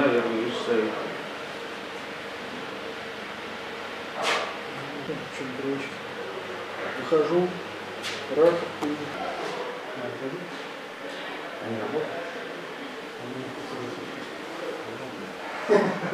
наверное, из стоит. Чуть дрочит. Выхожу, раз, и... Они работают? Они работают.